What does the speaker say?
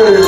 Whoa!